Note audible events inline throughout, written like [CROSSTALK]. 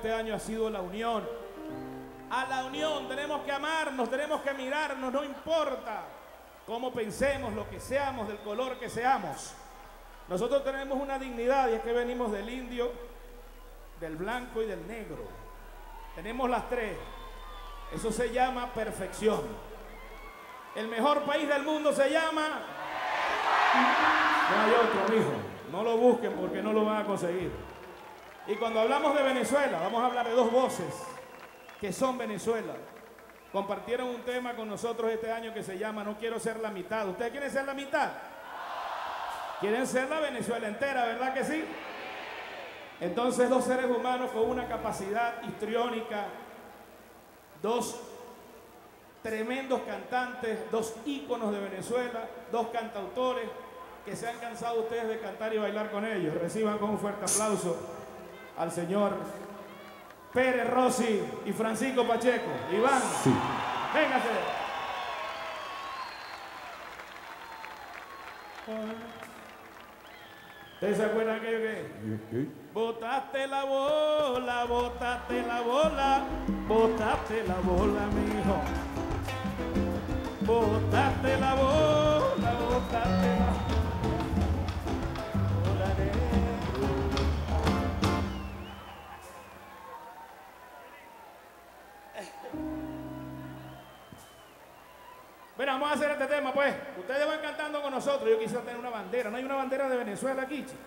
este año ha sido la unión. A la unión tenemos que amarnos, tenemos que mirarnos, no importa cómo pensemos, lo que seamos, del color que seamos. Nosotros tenemos una dignidad y es que venimos del indio, del blanco y del negro. Tenemos las tres. Eso se llama perfección. El mejor país del mundo se llama... No hay otro, hijo. No lo busquen porque no lo van a conseguir. Y cuando hablamos de Venezuela, vamos a hablar de dos voces que son Venezuela. Compartieron un tema con nosotros este año que se llama No quiero ser la mitad. ¿Ustedes quieren ser la mitad? Quieren ser la Venezuela entera, ¿verdad que sí? Entonces dos seres humanos con una capacidad histriónica, dos tremendos cantantes, dos íconos de Venezuela, dos cantautores que se han cansado ustedes de cantar y bailar con ellos. Reciban con un fuerte aplauso al señor Pérez Rossi y Francisco Pacheco. Iván, Sí. véngase. ¿Ustedes se acuerdan aquello que? Botaste la bola, botaste la bola, botaste la bola, mijo. Botaste la bola, botaste la bola, nosotros. Yo quisiera tener una bandera. ¿No hay una bandera de Venezuela aquí, chico?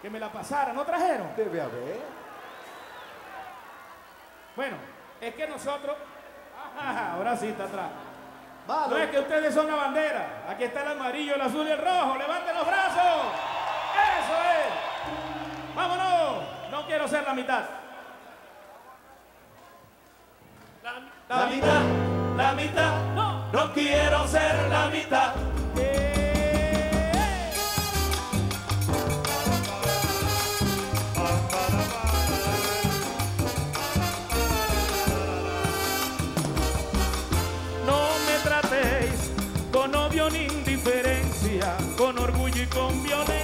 Que me la pasara. ¿No trajeron? Debe haber. Bueno, es que nosotros... [LAUGHS] Ajá, ahora sí está atrás. No es que ustedes son la bandera. Aquí está el amarillo, el azul y el rojo. ¡Levanten los brazos! ¡Eso es! ¡Vámonos! No quiero ser la mitad. La mitad, la mitad, no, no quiero ser la mitad. Con indiferencia, con orgullo y con violencia,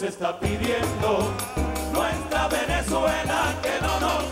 Nos está pidiendo nuestra Venezuela que no nos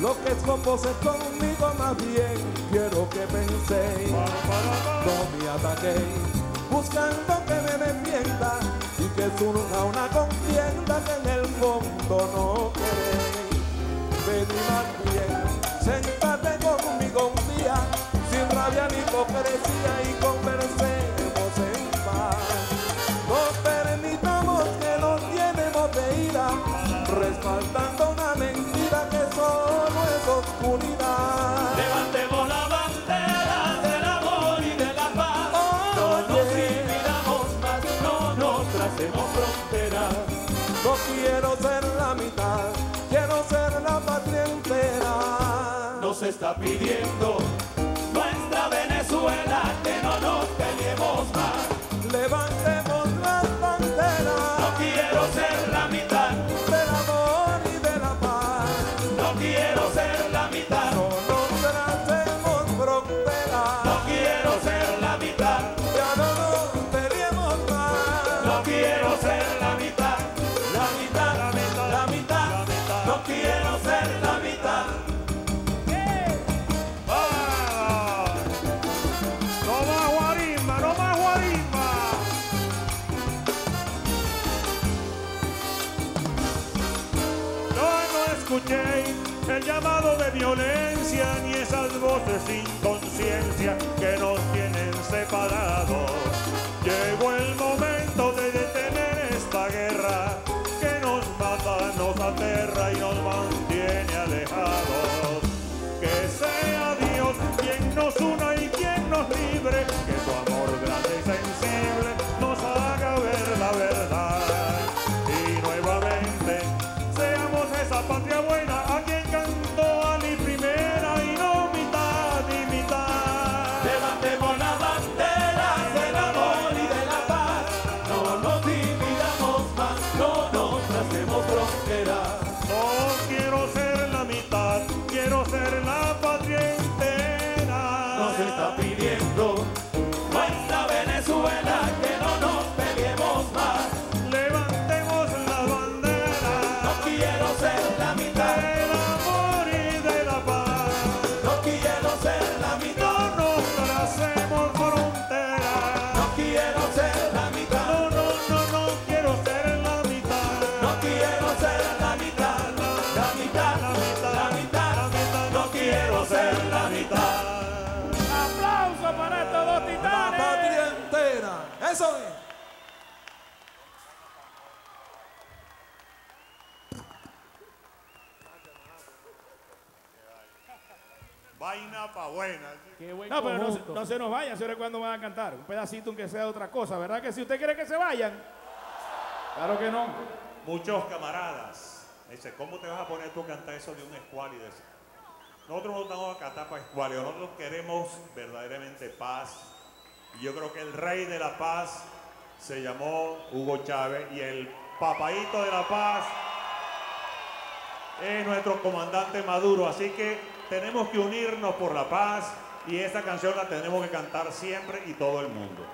Lo que es es conmigo, más bien quiero que penséis. No me ataquéis, buscando que me defienda y que surja una contienda que en el fondo no queréis. Vení más bien, sentate conmigo un día, sin rabia ni hipocresía y conversemos está pidiendo nuestra Venezuela que no nos peleemos más. Levantemos las banderas No quiero ser la mitad, del amor y de la paz. no quiero ser la mitad, No nos tracemos fronteras. no quiero ser la mitad. Escuché el llamado de violencia ni esas voces sin conciencia que nos tienen separados. Llegó el momento de detener esta guerra que nos mata, nos aterra y nos mantiene alejados. Que sea Dios quien nos una y quien nos libre, Eso es. Vaina pa' buena. Qué buen No, pero no, se- conjunto. no se nos vayan, señores, cuando van a cantar. Un pedacito aunque sea de otra cosa, ¿verdad que si usted quiere que se vayan? Claro que no. Muchos camaradas me dicen, ¿cómo te vas a poner tú a cantar eso de un escuálido? Nosotros no estamos a cantar para escuálido, nosotros queremos verdaderamente paz. Y yo creo que el rey de la paz se llamó Hugo Chávez y el papaíto de la paz es nuestro comandante Maduro. Así que tenemos que unirnos por la paz y esa canción la tenemos que cantar siempre y todo el mundo.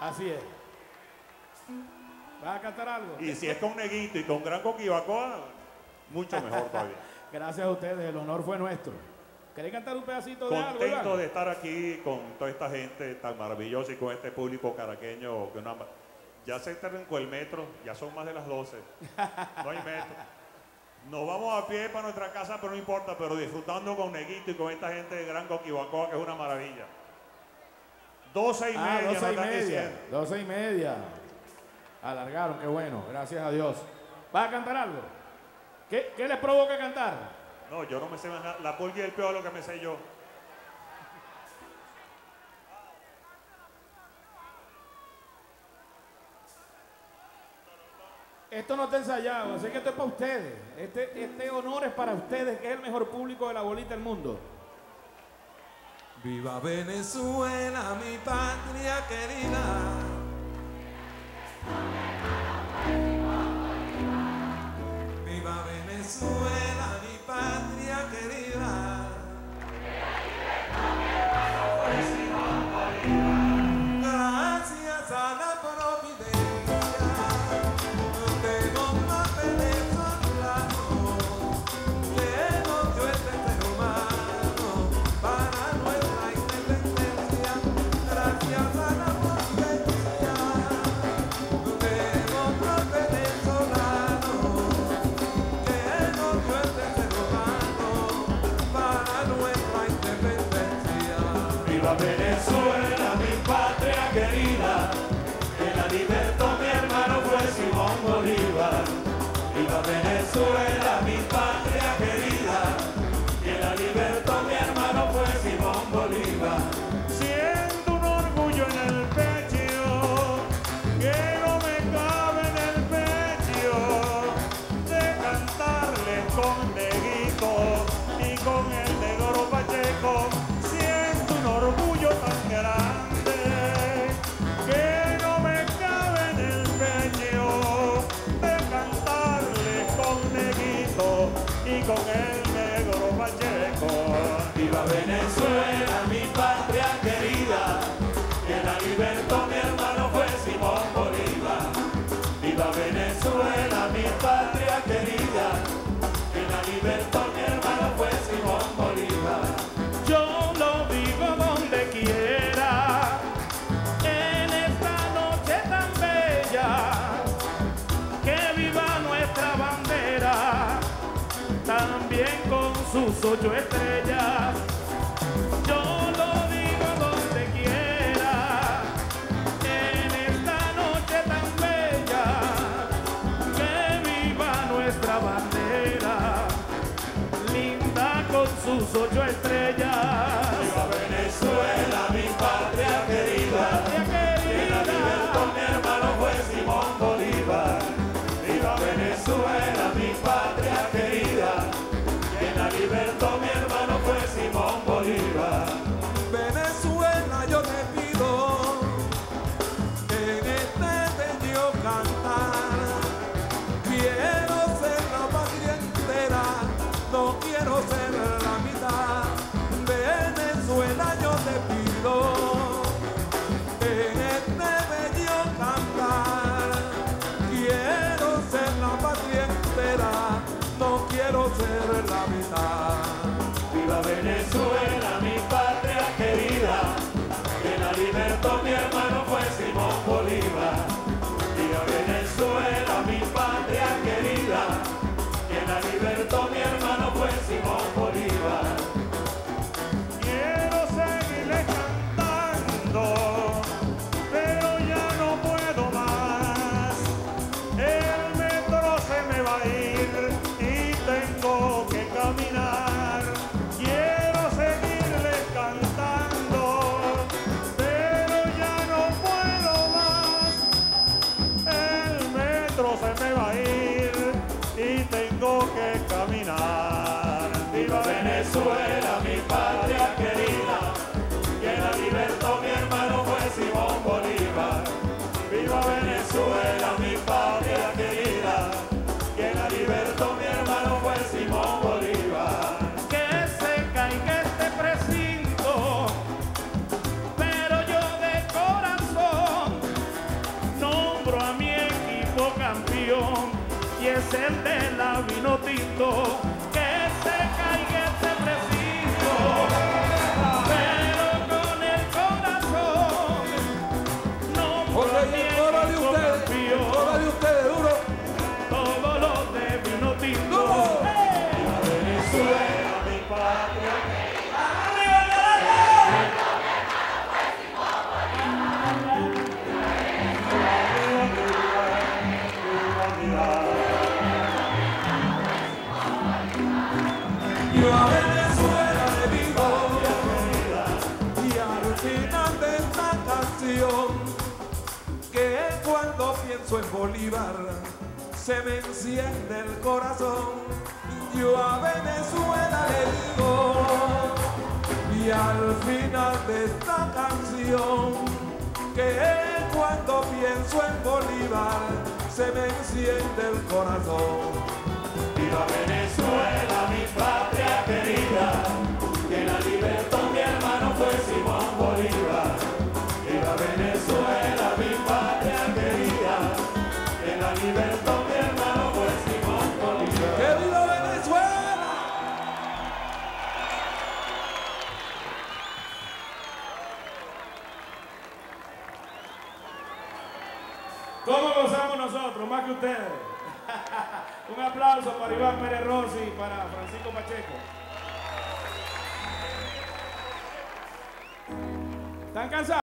Así es. ¿Vas a cantar algo? Y si es con Neguito y con Gran Coquibacoa, mucho mejor todavía. [LAUGHS] Gracias a ustedes, el honor fue nuestro. ¿Querés cantar un pedacito de algo? Contento Iván? de estar aquí con toda esta gente tan maravillosa y con este público caraqueño. Que una- ya se terminó el metro, ya son más de las 12. No hay metro. Nos vamos a pie para nuestra casa, pero no importa, pero disfrutando con Neguito y con esta gente de Gran Coquibacoa, que es una maravilla. 12 y Ah, media, doce nos y están media. diciendo. Doce y media. Alargaron, qué bueno, gracias a Dios. ¿Vas a cantar algo? ¿Qué, qué les provoca cantar? No, yo no me sé más nada. La pulga y el peor es lo que me sé yo. Esto no está ensayado, así que esto es para ustedes. Este, este honor es para ustedes, que es el mejor público de la bolita del mundo. Viva Venezuela, mi patria querida. Viva Venezuela, Venezuela, mi patria querida, que la libertó mi hermano pues, fue Simón Bolívar. Viva Venezuela, mi patria querida, que la libertó mi hermano pues, fue Simón Bolívar. Yo lo vivo donde quiera, en esta noche tan bella, que viva nuestra bandera, también con sus ocho estrellas. sus ocho estrellas. Sam. yo a Venezuela le digo, y al final de esta canción, que cuando pienso en Bolívar, se me enciende el corazón. Viva Venezuela, mi patria querida, que la libertad mi hermano fue Simón Bolívar. Viva Venezuela, mi patria querida, que la libertad mi hermano. ustedes. [LAUGHS] Un aplauso para Iván Pérez Rossi y para Francisco Pacheco. ¿Están cansados?